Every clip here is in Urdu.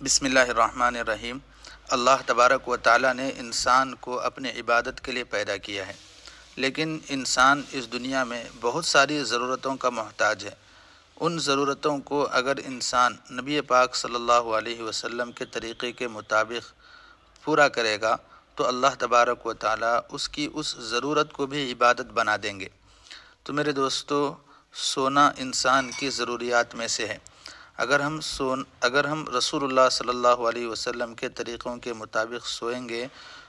بسم اللہ الرحمن الرحیم۔ اللہ تبارک و تعالیٰ نے انسان کو اپنے عبادت کے لیے پیدا کیا ہے۔ لیکن انسان اس دنیا میں بہت ساری ضرورتوں کا محتاج ہے۔ ان ضرورتوں کو اگر انسان نبی پاک صلی اللہ علیہ وسلم کے طریقے کے مطابق پورا کرے گا، تو اللہ تبارک و تعالیٰ اس کی اس ضرورت کو بھی عبادت بنا دیں گے۔ تو میرے دوستو، سونا انسان کی ضروریات میں سے ہے۔ اگر ہم سون اگر ہم رسول اللہ صلی اللہ علیہ وسلم کے طریقوں کے مطابق سوئیں گے،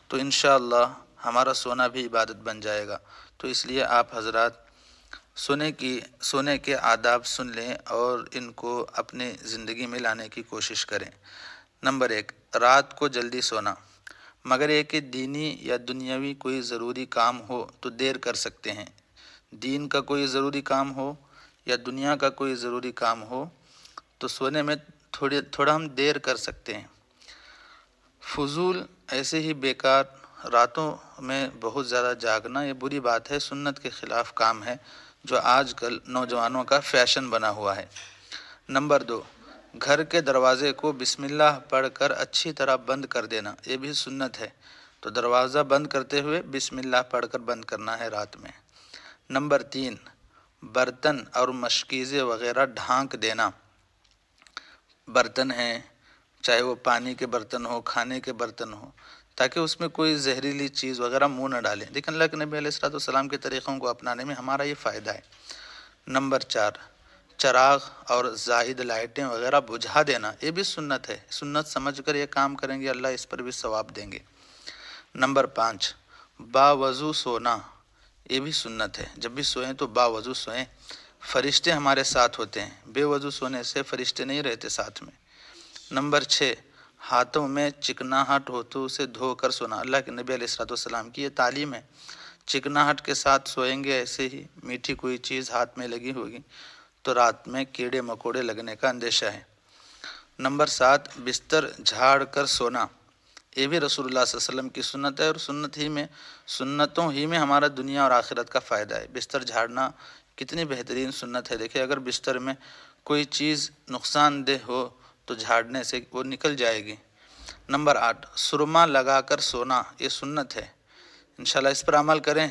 تو انشاءاللہ ہمارا سونا بھی عبادت بن جائے گا۔ تو اس لیے آپ حضرات سونے کی سونے کے آداب سن لیں اور ان کو اپنے زندگی میں لانے کی کوشش کریں۔ نمبر ایک، رات کو جلدی سونا۔ مگر یہ کہ دینی یا دنیاوی کوئی ضروری کام ہو تو دیر کر سکتے ہیں۔ دین کا کوئی ضروری کام ہو یا دنیا کا کوئی ضروری کام ہو تو سونے میں تھوڑی تھوڑا ہم دیر کر سکتے ہیں۔ فضول ایسے ہی بیکار راتوں میں بہت زیادہ جاگنا یہ بری بات ہے۔ سنت کے خلاف کام ہے جو آج کل نوجوانوں کا فیشن بنا ہوا ہے۔ نمبر دو، گھر کے دروازے کو بسم اللہ پڑھ کر اچھی طرح بند کر دینا، یہ بھی سنت ہے۔ تو دروازہ بند کرتے ہوئے بسم اللہ پڑھ کر بند کرنا ہے رات میں۔ نمبر تین، برتن اور مشکیزیں وغیرہ ڈھانک دینا۔ برتن ہیں، چاہے وہ پانی کے برتن ہو کھانے کے برتن ہو تاکہ اس میں کوئی زہریلی چیز وغیرہ منہ نہ ڈالیں۔ لیکن اللہ کے نبی علیہ السلاۃ والسلام کے طریقوں کو اپنانے میں ہمارا یہ فائدہ ہے۔ نمبر چار، چراغ اور زائد لائٹیں وغیرہ بجھا دینا، یہ بھی سنت ہے۔ سنت سمجھ کر یہ کام کریں گے، اللہ اس پر بھی ثواب دیں گے۔ نمبر پانچ، باوضو سونا، یہ بھی سنت ہے۔ جب بھی سوئیں تو باوضو سوئیں۔ فرشتے ہمارے ساتھ ہوتے ہیں۔ بے وضو سونے سے فرشتے نہیں رہتے ساتھ میں۔ نمبر چھ، ہاتھوں میں چکناہٹ ہو تو اسے دھو کر سونا۔ اللہ کے نبی علیہ السلاۃ والسلام کی یہ تعلیم ہے۔ چکناہٹ کے ساتھ سوئیں گے ایسے ہی میٹھی کوئی چیز ہاتھ میں لگی ہوگی۔ تو رات میں کیڑے مکوڑے لگنے کا اندیشہ ہے۔ نمبر سات، بستر جھاڑ کر سونا۔ یہ بھی رسول اللہ صلی اللہ علیہ وسلم کی سنت ہے اور سنت ہی میں، سنتوں ہی میں ہمارا دنیا اور آخرت کا فائدہ ہے۔ بستر جھاڑنا کتنی بہترین سنت ہے۔ دیکھیں، اگر بستر میں کوئی چیز نقصان دہ ہو تو جھاڑنے سے وہ نکل جائے گی۔ نمبر آٹھ، سرما لگا کر سونا، یہ سنت ہے۔ انشاءاللہ اس پر عمل کریں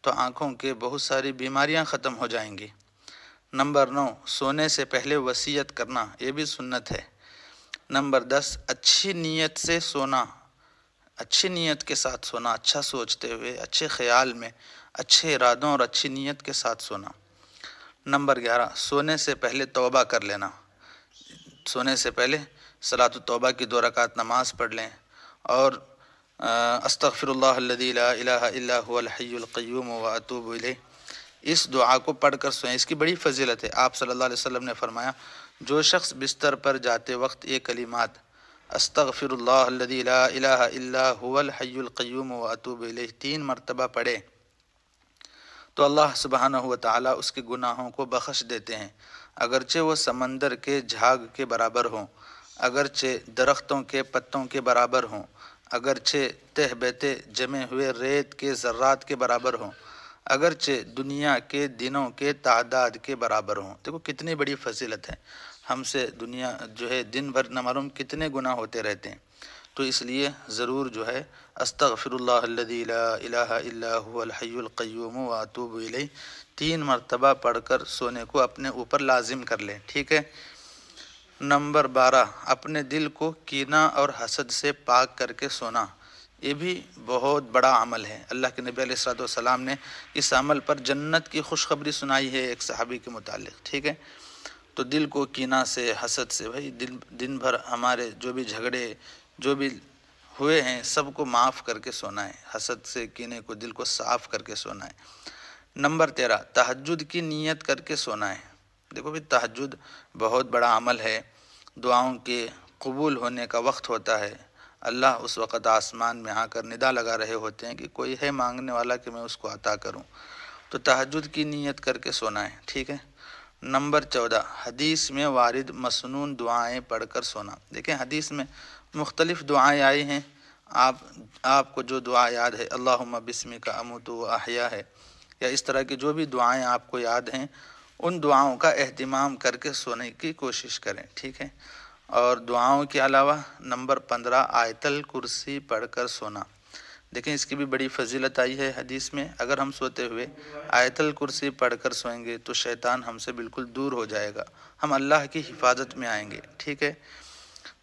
تو آنکھوں کے بہت ساری بیماریاں ختم ہو جائیں گی۔ نمبر نو، سونے سے پہلے وصیت کرنا، یہ بھی سنت ہے۔ نمبر دس، اچھی نیت سے سونا، اچھی نیت کے ساتھ سونا اچھا سوچتے ہوئے، اچھے خیال میں، اچھے ارادوں اور اچھی نیت کے ساتھ سونا۔ نمبر گیارہ، سونے سے پہلے توبہ کر لینا۔ سونے سے پہلے صلاۃ التوبہ کی دو رکعت نماز پڑھ لیں۔ اور استغفر اللہ الذي لا الہ الا هو الحی القیوم و اتوب الیہ۔ اس دعا کو پڑھ کر سوئیں۔ اس کی بڑی فضیلت ہے۔ آپ صلی اللہ علیہ وسلم نے فرمایا، جو شخص بستر پر جاتے وقت یہ کلمات استغفر اللہ الذي لا الہ الا هو الحی القیوم و اتوب الیہ، تین مرتبہ پڑھے۔ تو اللہ سبحانہ و تعالیٰ اس کے گناہوں کو بخش دیتے ہیں۔ اگرچہ وہ سمندر کے جھاگ کے برابر ہوں، اگرچہ درختوں کے پتوں کے برابر ہوں، اگرچہ تہ بیتے جمے ہوئے ریت کے ذرات کے برابر ہوں، اگرچہ دنیا کے دنوں کے تعداد کے برابر ہوں۔ دیکھو کتنی بڑی فضیلت ہے۔ ہم سے دنیا جو ہے دن بھر نہ معلوم کتنے گناہ ہوتے رہتے ہیں۔ تو اس لیے ضرور جو ہے استغفر اللہ الذي لا الہ الا هو الحی القیوم و اتوب الیہ۔ تین مرتبہ پڑھ کر سونے کو اپنے اوپر لازم کر لیں، ٹھیک ہے؟ نمبر بارہ، اپنے دل کو کینہ اور حسد سے پاک کر کے سونا۔ یہ بھی بہت بڑا عمل ہے۔ اللہ کے نبی علیہ السلاۃ والسلام نے اس عمل پر جنت کی خوشخبری سنائی ہے ایک صحابی کے متعلق، ٹھیک ہے؟ تو دل کو کینہ سے، حسد سے، بھائی دل، دن بھر ہمارے جو بھی جھگڑے جو بھی ہوئے ہیں، سب کو معاف کر کے سونا ہے۔ حسد سے کینے کو دل کو صاف کر کے سونا ہے۔ نمبر تیرہ، تہجد کی نیت کر کے سونا ہے۔ دیکھو بھی، تہجد بہت بڑا عمل ہے۔ دعاؤں کے قبول ہونے کا وقت ہوتا ہے۔ اللہ اس وقت آسمان میں آ کر ندا لگا رہے ہوتے ہیں کہ کوئی ہے مانگنے والا کہ میں اس کو عطا کروں۔ تو تہجد کی نیت کر کے سونا ہے، ٹھیک ہے؟ نمبر چودہ، حدیث میں وارد مسنون دعائیں پڑھ کر سونا۔ دیکھیں، حدیث میں مختلف دعائیں آئی ہیں۔ آپ آپ کو جو دعا یاد ہے، اللہم بسم کا اموت و احیاء ہے، یا اس طرح کی جو بھی دعائیں آپ کو یاد ہیں، ان دعاؤں کا اہتمام کر کے سونے کی کوشش کریں، ٹھیک ہے؟ اور دعاؤں کے علاوہ نمبر پندرہ، آیت الکرسی پڑھ کر سونا۔ دیکھیں، اس کی بھی بڑی فضیلت آئی ہے حدیث میں۔ اگر ہم سوتے ہوئے آیت الکرسی پڑھ کر سوئیں گے تو شیطان ہم سے بالکل دور ہو جائے گا۔ ہم اللہ کی حفاظت میں آئیں گے، ٹھیک ہے؟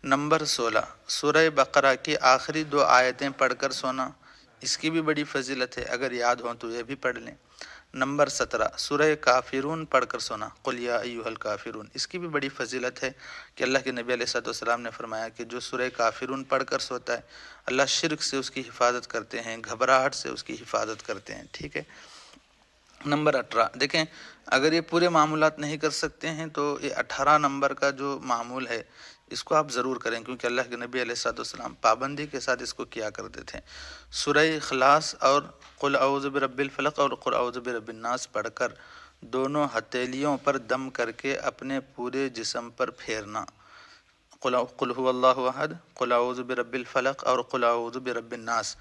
نمبر سولہ، سورہ بقرہ کی آخری دو آیتیں پڑھ کر سونا۔ اس کی بھی بڑی فضیلت ہے، اگر یاد ہوں تو یہ بھی پڑھ لیں۔ نمبر سترہ، سورہ کافرون پڑھ کر سونا۔ قلیہ ایوہ الکافرون اس کی بھی بڑی فضیلت ہے کہ اللہ کے نبی علیہ السلام نے فرمایا کہ جو سورہ کافرون پڑھ کر سوتا ہے، اللہ شرک سے اس کی حفاظت کرتے ہیں، گھبراہٹ سے اس کی حفاظت کرتے ہیں، ٹھیک ہے؟ نمبر اٹھارہ، دیکھیں، اگر یہ پورے معمولات نہیں کر سکتے ہیں تو یہ اٹھارہ نمبر کا جو معمول ہے اس کو آپ ضرور کریں، کیونکہ اللہ کے نبی علیہ السلام پابندی کے ساتھ اس کو کیا کرتے تھے۔ سورہ اخلاص اور قل اعوذ برب الفلق اور قل اعوذ برب الناس پڑھ کر دونوں ہتھیلیوں پر دم کر کے اپنے پورے جسم پر پھیرنا۔ قل هو اللہ وحد، قل اعوذ برب الفلق اور قل اعوذ برب الناس۔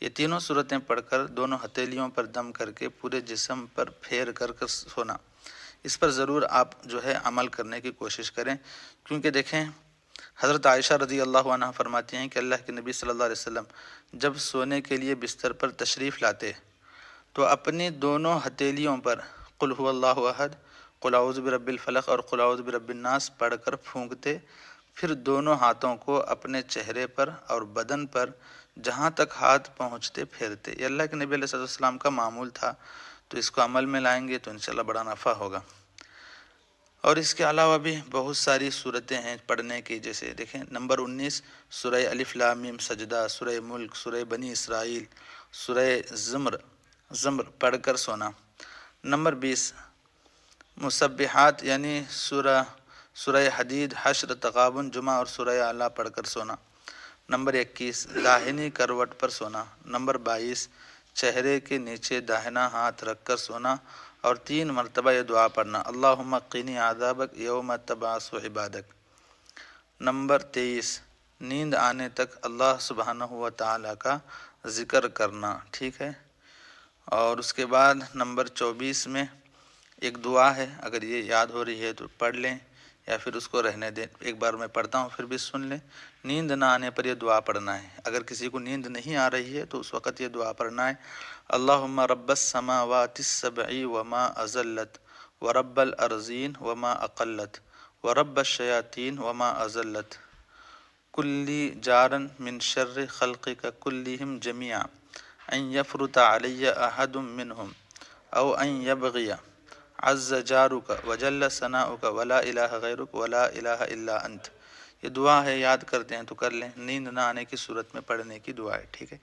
یہ تینوں صورتیں پڑھ کر دونوں ہتھیلیوں پر دم کر کے پورے جسم پر پھیر کر کر سونا۔ اس پر ضرور آپ جو ہے عمل کرنے کی کوشش کریں، کیونکہ دیکھیں حضرت عائشہ رضی اللہ عنہ فرماتی ہیں کہ اللہ کے نبی صلی اللہ علیہ وسلم جب سونے کے لیے بستر پر تشریف لاتے تو اپنی دونوں ہتیلیوں پر قل هو اللہ احد، قل اعوذ برب الفلق اور قل اعوذ برب الناس پڑھ کر پھونکتے، پھر دونوں ہاتھوں کو اپنے چہرے پر اور بدن پر جہاں تک ہاتھ پہنچتے پھیرتے۔ یہ اللہ کے نبی علیہ السلام کا معمول تھا، تو اس کو عمل میں لائیں گے تو انشاءاللہ بڑا نفع ہوگا۔ اور اس کے علاوہ بھی بہت ساری صورتیں ہیں پڑھنے کی، جیسے دیکھیں، نمبر انیس، سورہ الف لامیم سجدہ، سورہ ملک، سورہ بنی اسرائیل، سورہ زمر زمر پڑھ کر سونا۔ نمبر بیس مصبحات یعنی سورہ سورہ حدید، حشر تقابن جمعہ اور سورہ اعلیٰ پڑھ کر سونا۔ نمبر اکیس، داہنی کروٹ پر سونا۔ نمبر بائیس چہرے کے نیچے داہنا ہاتھ رکھ کر سونا اور تین مرتبہ یہ دعا پڑھنا۔ اللہم قینی عذابک یوم تباس و عبادک۔ نمبر تیئیس، نیند آنے تک اللہ سبحانہ و تعالیٰ کا ذکر کرنا، ٹھیک ہے؟ اور اس کے بعد نمبر چوبیس میں ایک دعا ہے، اگر یہ یاد ہو رہی ہے تو پڑھ لیں۔ یا پھر اس کو رہنے دیں۔ ایک بار میں پڑھتا ہوں، پھر بھی سن لیں۔ نیند نہ آنے پر یہ دعا پڑھنا ہے۔ اگر کسی کو نیند نہیں آ رہی ہے تو اس وقت یہ دعا پڑھنا ہے۔ اللہم رب السماوات السبعی وما ازلت ورب الارضین وما اقلت ورب الشیاطین وما ازلت کلی جارن من شر خلقک کلیہم جميعا ان یفرط علی احد منہم او ان یبغی عز جارک وجل ثناؤک ولا الہ غیرک ولا الہ الا انت۔ یہ دعا ہے، یاد کرتے ہیں تو کر لیں۔ نیند نہ آنے کی صورت میں پڑھنے کی دعا ہے، ٹھیک ہے۔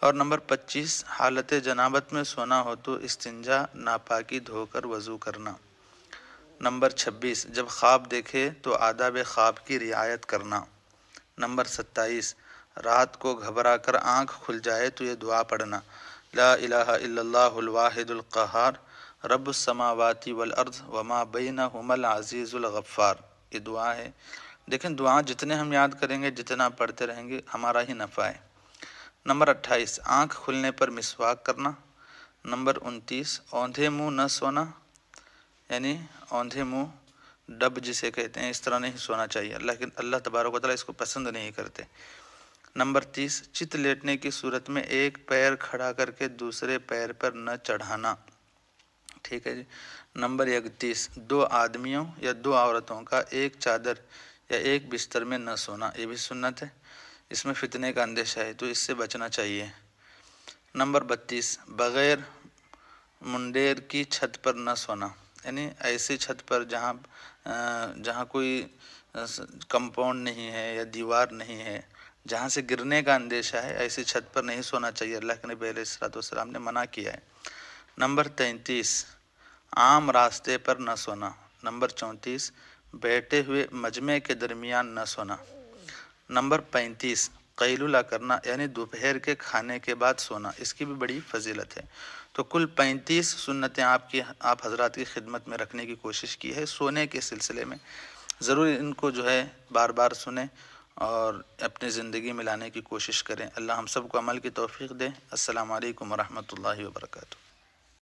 اور نمبر پچیس، حالت جنابت میں سونا ہو تو استنجا، ناپاکی، دھو کر وضو کرنا۔ نمبر چھبیس، جب خواب دیکھے تو آداب خواب کی رعایت کرنا۔ نمبر ستائیس، رات کو گھبرا کر آنکھ کھل جائے تو یہ دعا پڑھنا۔ لا الہ الا اللہ الواحد القہار۔ رب السماواتی والارض وما بینہم العزیز الغفار۔ یہ دعا ہے۔ دیکھیں، دعا جتنے ہم یاد کریں گے، جتنا پڑھتے رہیں گے، ہمارا ہی نفع ہے۔ نمبر اٹھائیس، آنکھ کھلنے پر مسواک کرنا۔ نمبر انتیس، اوندھے منہ نہ سونا۔ یعنی اوندھے منہ، ڈب جسے کہتے ہیں، اس طرح نہیں سونا چاہیے۔ اللہ کے اللہ تبارک و تعالیٰ اس کو پسند نہیں کرتے۔ نمبر تیس، چت لیٹنے کی صورت میں ایک پیر کھڑا کر کے دوسرے پیر پر نہ چڑھانا۔ ٹھیک ہے جی۔ نمبر اکتیس، دو آدمیوں یا دو عورتوں کا ایک چادر یا ایک بستر میں نہ سونا، یہ بھی سنت ہے۔ اس میں فتنے کا اندیشہ ہے، تو اس سے بچنا چاہیے۔ نمبر بتیس، بغیر منڈیر کی چھت پر نہ سونا یعنی ایسی چھت پر جہاں جہاں کوئی کمپاؤنڈ نہیں ہے یا دیوار نہیں ہے، جہاں سے گرنے کا اندیشہ ہے، ایسی چھت پر نہیں سونا چاہیے۔ اللہ کے نبی علیہ السلاۃ والسلام نے منع کیا ہے۔ نمبر تینتیس عام راستے پر نہ سونا۔ نمبر چونتیس، بیٹھے ہوئے مجمع کے درمیان نہ سونا۔ نمبر پینتیس قیلولہ کرنا یعنی دوپہر کے کھانے کے بعد سونا۔ اس کی بھی بڑی فضیلت ہے۔ تو کل پینتیس سنتیں آپ کی، آپ حضرات کی خدمت میں رکھنے کی کوشش کی ہے سونے کے سلسلے میں۔ ضرور ان کو جو ہے بار بار سنیں اور اپنی زندگی میں لانے کی کوشش کریں۔ اللہ ہم سب کو عمل کی توفیق دیں السلام علیکم ورحمۃ اللہ وبرکاتہ۔